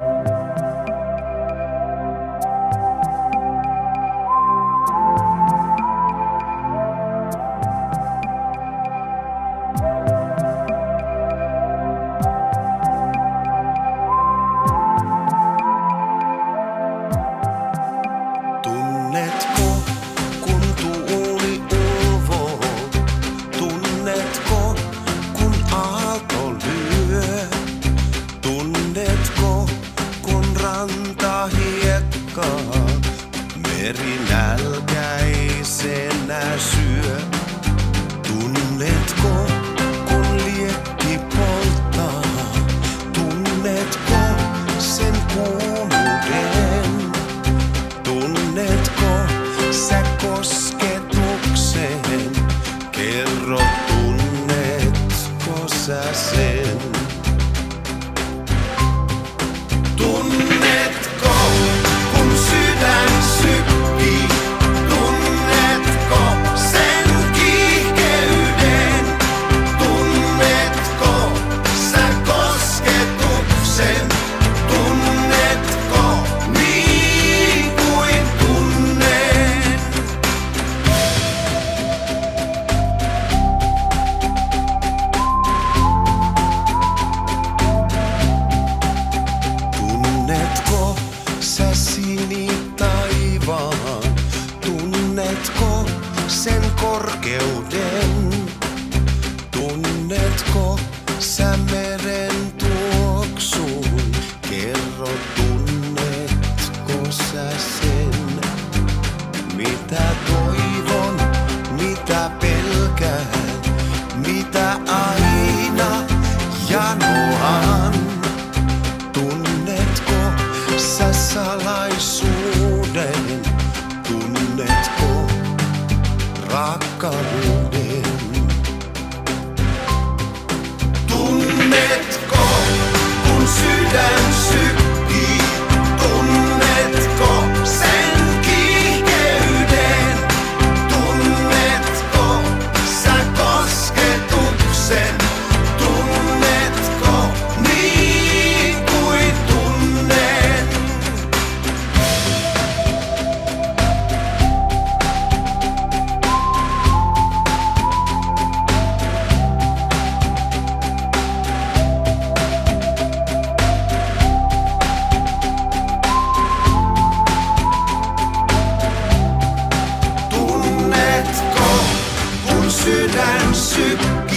you you. Tunnetko sä meren tuoksun? Kerro, tunnetko sä sen? Mitä toivon, mitä pelkään, mitä aina janoan? Tunnetko sä salaisuuden? Tunnetko rakkauden? Duke.